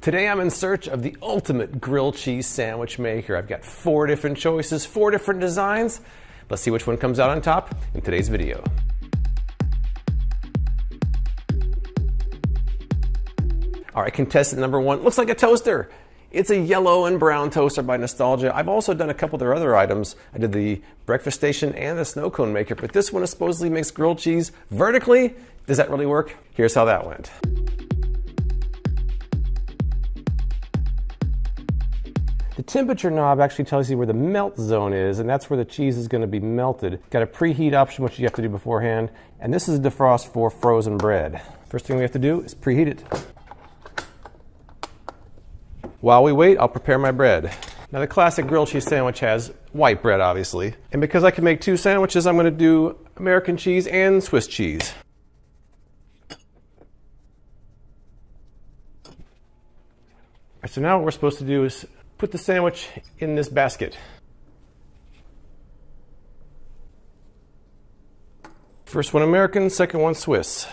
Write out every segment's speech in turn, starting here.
Today I'm in search of the ultimate grilled cheese sandwich maker. I've got four different choices, four different designs. Let's see which one comes out on top in today's video. All right, contestant number one looks like a toaster. It's a yellow and brown toaster by Nostalgia. I've also done a couple of their other items. I did the breakfast station and the snow cone maker, but this one supposedly makes grilled cheese vertically. Does that really work? Here's how that went. Temperature knob actually tells you where the melt zone is, and that's where the cheese is going to be melted. Got a preheat option, which you have to do beforehand, and this is a defrost for frozen bread. First thing we have to do is preheat it. While we wait, I'll prepare my bread. Now, the classic grilled cheese sandwich has white bread, obviously. And because I can make two sandwiches, I'm going to do American cheese and Swiss cheese. So now what we're supposed to do is put the sandwich in this basket. First one American, second one Swiss.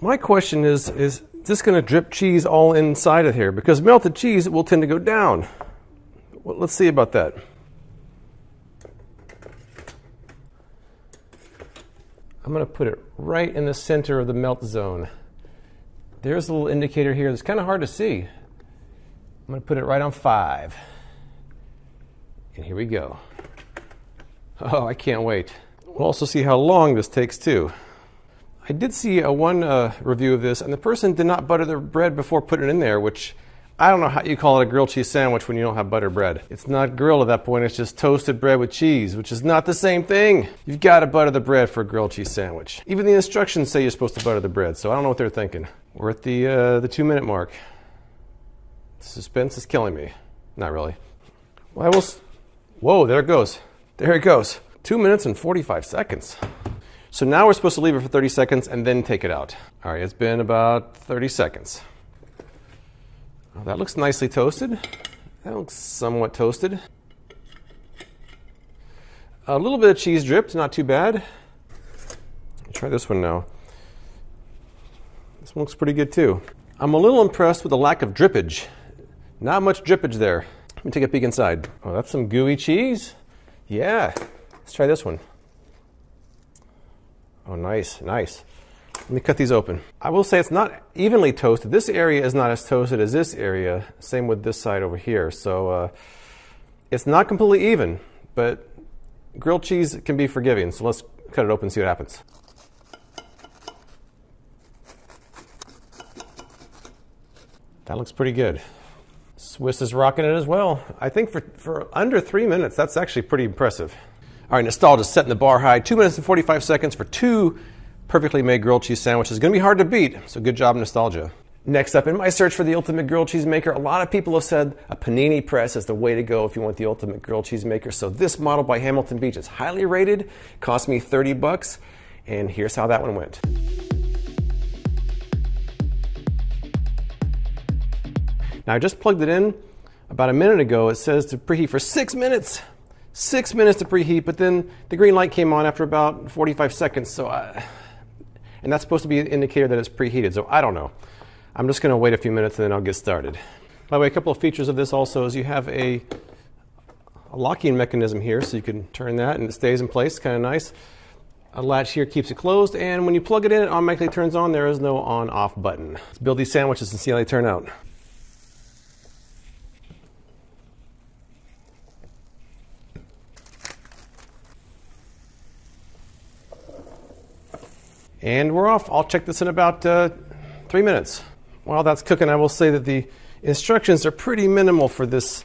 My question is is this going to drip cheese all inside of here? Because melted cheese will tend to go down. Well, let's see about that. I'm going to put it right in the center of the melt zone. There's a little indicator here that's kind of hard to see. I'm going to put it right on five. And here we go. Oh, I can't wait. We'll also see how long this takes too. I did see a one uh, review of this, and the person did not butter their bread before putting it in there, which I don't know how you call it a grilled cheese sandwich when you don't have butter bread. It's not grilled at that point, it's just toasted bread with cheese, which is not the same thing. You've got to butter the bread for a grilled cheese sandwich. Even the instructions say you're supposed to butter the bread, so I don't know what they're thinking. We're at the, uh, the two minute mark. The Suspense is killing me. Not really. Well, I will. S- Whoa, there it goes. There it goes. Two minutes and 45 seconds. So now we're supposed to leave it for 30 seconds and then take it out. All right, it's been about 30 seconds. Oh, that looks nicely toasted. That looks somewhat toasted. A little bit of cheese dripped, not too bad. Try this one now. This one looks pretty good too. I'm a little impressed with the lack of drippage. Not much drippage there. Let me take a peek inside. Oh, that's some gooey cheese. Yeah. Let's try this one. Oh, nice, nice. Let me cut these open. I will say it's not evenly toasted. This area is not as toasted as this area. Same with this side over here. So uh, it's not completely even, but grilled cheese can be forgiving. So let's cut it open and see what happens. That looks pretty good. Swiss is rocking it as well. I think for, for under three minutes, that's actually pretty impressive. All right, Nostalgia setting the bar high. Two minutes and 45 seconds for two perfectly made grilled cheese sandwiches. Going to be hard to beat, so good job, Nostalgia. Next up, in my search for the ultimate grilled cheese maker, a lot of people have said a panini press is the way to go if you want the ultimate grilled cheese maker. So this model by Hamilton Beach is highly rated, cost me 30 bucks, and here's how that one went. Now I just plugged it in about a minute ago. It says to preheat for six minutes six minutes to preheat, but then the green light came on after about 45 seconds. So, I, and that's supposed to be an indicator that it's preheated. So I don't know. I'm just going to wait a few minutes and then I'll get started. By the way, a couple of features of this also is you have a, a locking mechanism here, so you can turn that and it stays in place. Kind of nice. A latch here keeps it closed, and when you plug it in, it automatically turns on. There is no on-off button. Let's build these sandwiches and see how they turn out. And we're off. I'll check this in about uh, three minutes. While that's cooking, I will say that the instructions are pretty minimal for this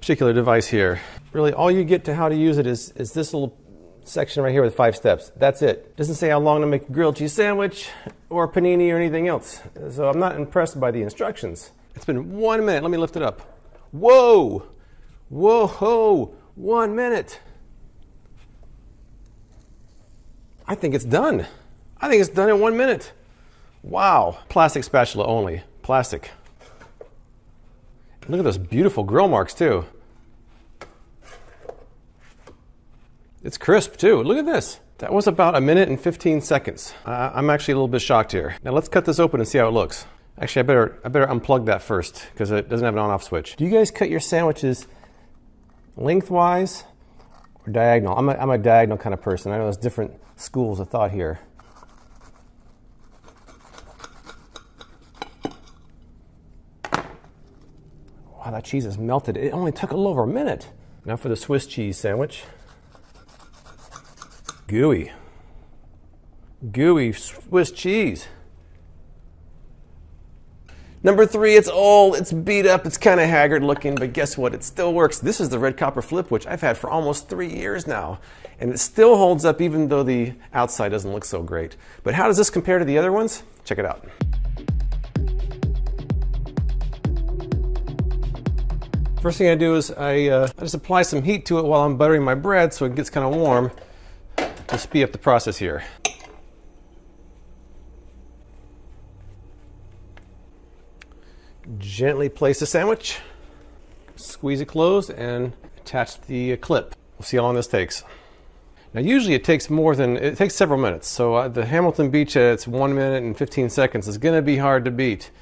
particular device here. Really, all you get to how to use it is, is this little section right here with five steps. That's it. Doesn't say how long to make a grilled cheese sandwich or panini or anything else. So I'm not impressed by the instructions. It's been one minute. Let me lift it up. Whoa! Whoa! Ho! One minute. I think it's done. I think it's done in one minute. Wow. Plastic spatula only. Plastic. Look at those beautiful grill marks, too. It's crisp, too. Look at this. That was about a minute and 15 seconds. Uh, I'm actually a little bit shocked here. Now let's cut this open and see how it looks. Actually, I better I better unplug that first because it doesn't have an on-off switch. Do you guys cut your sandwiches lengthwise or diagonal? I'm a, I'm a diagonal kind of person. I know there's different schools of thought here. Wow, that cheese is melted. It only took a little over a minute. Now for the Swiss cheese sandwich. Gooey. Gooey Swiss cheese. Number three, it's old, it's beat up, it's kind of haggard looking, but guess what? It still works. This is the red copper flip, which I've had for almost three years now, and it still holds up even though the outside doesn't look so great. But how does this compare to the other ones? Check it out. First thing I do is I, uh, I just apply some heat to it while I'm buttering my bread so it gets kind of warm to speed up the process here. Gently place the sandwich, squeeze it closed, and attach the clip. We'll see how long this takes. Now, usually it takes more than, it takes several minutes. So uh, the Hamilton Beach at its one minute and 15 seconds is going to be hard to beat,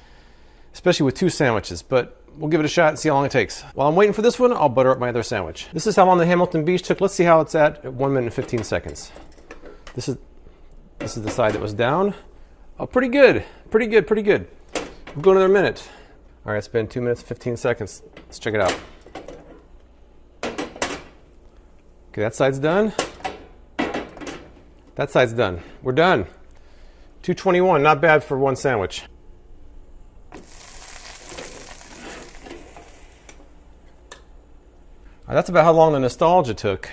especially with two sandwiches, but we'll give it a shot and see how long it takes. While I'm waiting for this one, I'll butter up my other sandwich. This is how long the Hamilton Beach took. Let's see how it's at at one minute and 15 seconds. This is, this is the side that was down. Oh, pretty good, pretty good, pretty good. We'll go another minute. All right, it's been two minutes, 15 seconds. Let's check it out. Okay, that side's done. That side's done. We're done. 221, not bad for one sandwich. That's about how long the nostalgia took.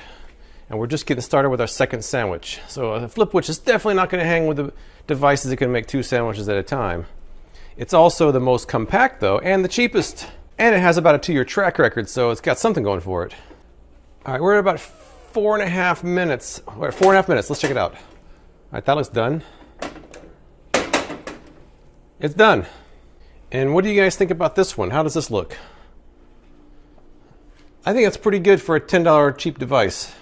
And we're just getting started with our second sandwich. So a Flipwich is definitely not going to hang with the devices that can make two sandwiches at a time. It's also the most compact, though, and the cheapest. And it has about a two year track record, so it's got something going for it. All right, we're at about four and a half minutes. four and a half minutes. Let's check it out. All right, that looks done. It's done. And what do you guys think about this one? How does this look? I think that's pretty good for a $10 cheap device.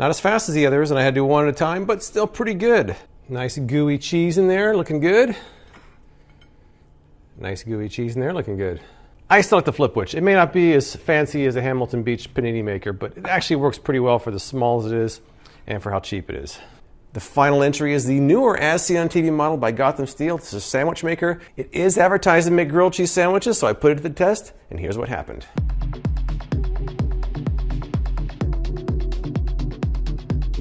Not as fast as the others, and I had to do one at a time, but still pretty good. Nice gooey cheese in there, looking good. Nice gooey cheese in there, looking good. I still like the Flipwich. It may not be as fancy as a Hamilton Beach panini maker, but it actually works pretty well for the small as it is and for how cheap it is. The final entry is the newer As Seen on TV model by Gotham Steel. This is a sandwich maker. It is advertised to make grilled cheese sandwiches, so I put it to the test, and here's what happened.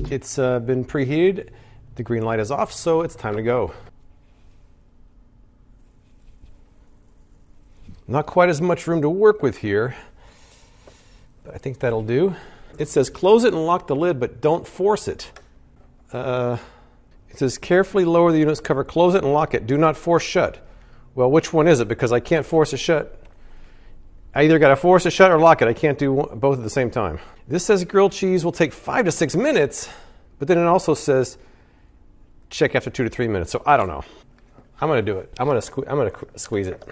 It's uh, been preheated. The green light is off, so it's time to go. Not quite as much room to work with here, but I think that'll do. It says close it and lock the lid, but don't force it. Uh, it says carefully lower the unit's cover, close it and lock it. Do not force shut. Well, which one is it? Because I can't force it shut. I either got to force it shut or lock it. I can't do both at the same time. This says grilled cheese will take five to six minutes, but then it also says check after two to three minutes. So I don't know. I'm to do it. I'm to sque- I'm to squeeze it.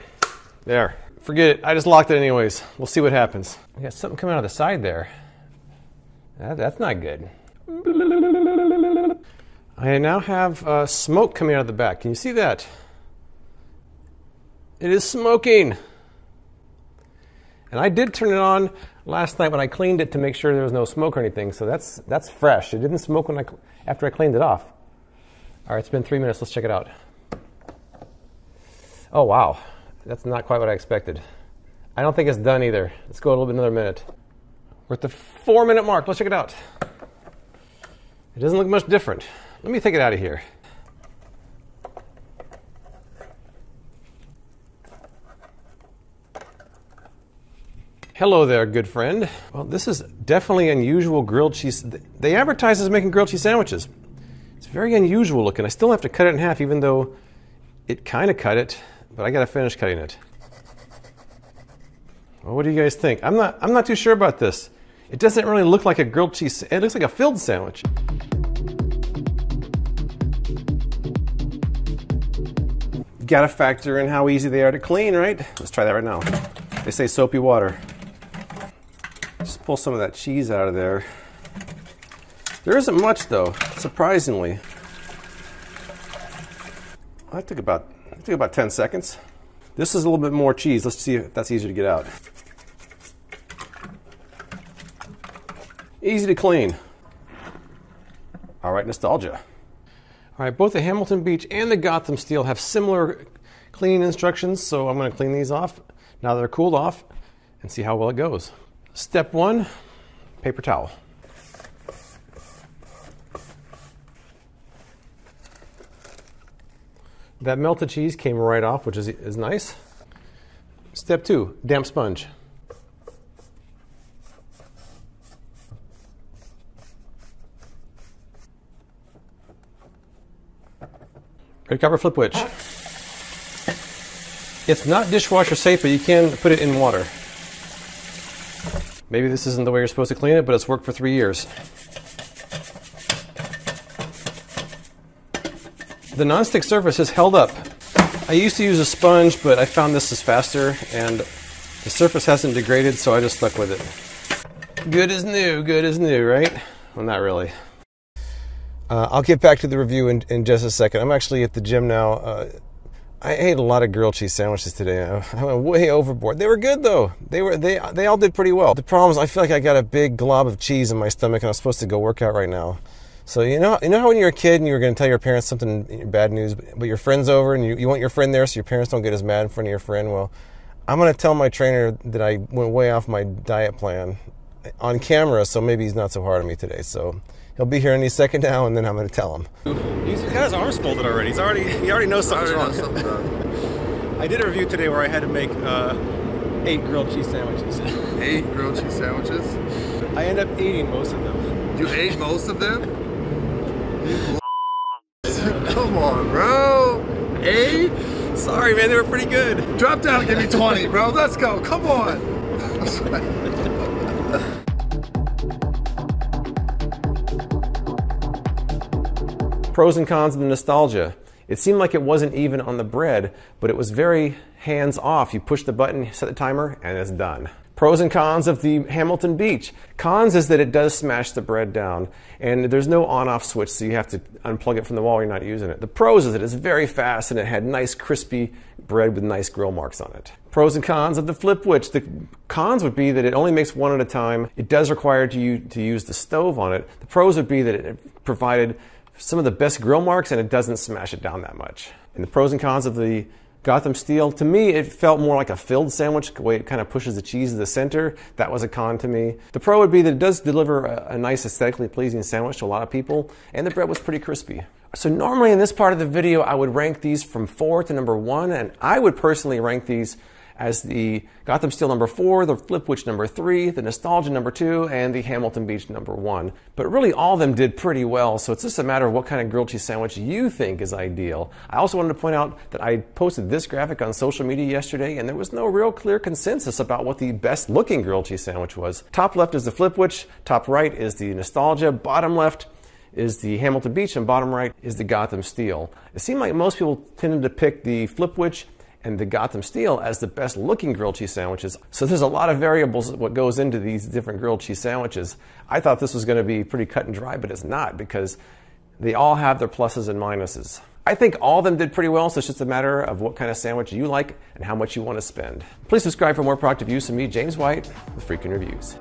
There. Forget it. I just locked it anyways. We'll see what happens. We got something coming out of the side there. That, that's not good. I now have uh, smoke coming out of the back. Can you see that? It is smoking. And I did turn it on last night when I cleaned it to make sure there was no smoke or anything. So that's that's fresh. It didn't smoke when I after I cleaned it off. All right, it's been three minutes. Let's check it out. Oh wow, that's not quite what I expected. I don't think it's done either. Let's go a little bit another minute. We're at the four minute mark. Let's check it out. It doesn't look much different. Let me take it out of here. Hello there, good friend. Well, this is definitely unusual grilled cheese. They advertise as making grilled cheese sandwiches. It's very unusual looking. I still have to cut it in half, even though it kind of cut it but I got to finish cutting it. Well, what do you guys think? I'm not, I'm not too sure about this. It doesn't really look like a grilled cheese, it looks like a filled sandwich. Got to factor in how easy they are to clean, right? Let's try that right now. They say soapy water. Pull some of that cheese out of there. There isn't much though, surprisingly. That took about that took about 10 seconds. This is a little bit more cheese. Let's see if that's easier to get out. Easy to clean. All right, nostalgia. All right, both the Hamilton Beach and the Gotham Steel have similar cleaning instructions, so I'm going to clean these off now that they're cooled off and see how well it goes. Step one paper towel. That melted cheese came right off, which is, is nice. Step two, damp sponge. Red Copper Flipwich. It's not dishwasher safe, but you can put it in water. Maybe this isn't the way you're supposed to clean it, but it's worked for three years. The nonstick surface has held up. I used to use a sponge, but I found this is faster, and the surface hasn't degraded, so I just stuck with it. Good as new, good as new, right? Well, not really. Uh, I'll get back to the review in, in just a second. I'm actually at the gym now. Uh, I ate a lot of grilled cheese sandwiches today. I went way overboard. They were good though. They were they they all did pretty well. The problem is I feel like I got a big glob of cheese in my stomach and I'm supposed to go work out right now. So you know, you know how when you're a kid and you were going to tell your parents something bad news, but your friend's over and you, you want your friend there so your parents don't get as mad in front of your friend. Well, I'm going to tell my trainer that I went way off my diet plan on camera, so maybe he's not so hard on me today. So he'll be here any second now, and then I'm going to tell him. He's got his arms folded already. He's already he already knows something's wrong. Knows something I did a review today where I had to make uh, eight grilled cheese sandwiches. eight grilled cheese sandwiches. I end up eating most of them. You ate most of them? Come on, bro. Eight? Sorry, man, they were pretty good. Drop down and give me 20, bro. Let's go. Come on. Pros and cons of the nostalgia. It seemed like it wasn't even on the bread, but it was very hands off. You push the button, set the timer, and it's done. Pros and cons of the Hamilton Beach. Cons is that it does smash the bread down, and there's no on-off switch, so you have to unplug it from the wall. when You're not using it. The pros is that it's very fast and it had nice crispy bread with nice grill marks on it. Pros and cons of the Flipwich. The cons would be that it only makes one at a time. It does require you to use the stove on it. The pros would be that it provided some of the best grill marks and it doesn't smash it down that much. And the pros and cons of the Gotham Steel, to me, it felt more like a filled sandwich, the way it kind of pushes the cheese to the center. That was a con to me. The pro would be that it does deliver a, a nice, aesthetically pleasing sandwich to a lot of people, and the bread was pretty crispy. So normally in this part of the video, I would rank these from four to number one, and I would personally rank these as the Gotham Steel number four, the Flipwich number three, the Nostalgia number two, and the Hamilton Beach number one. But really, all of them did pretty well, so it's just a matter of what kind of grilled cheese sandwich you think is ideal. I also wanted to point out that I posted this graphic on social media yesterday, and there was no real clear consensus about what the best looking grilled cheese sandwich was. Top left is the Flipwich, top right is the Nostalgia, bottom left is the Hamilton Beach, and bottom right is the Gotham Steel. It seemed like most people tended to pick the Flipwich and the Gotham Steel as the best looking grilled cheese sandwiches. So there's a lot of variables what goes into these different grilled cheese sandwiches. I thought this was going to be pretty cut and dry, but it's not because they all have their pluses and minuses. I think all of them did pretty well, so it's just a matter of what kind of sandwich you like and how much you want to spend. Please subscribe for more product reviews from me, James White, with Freakin' Reviews.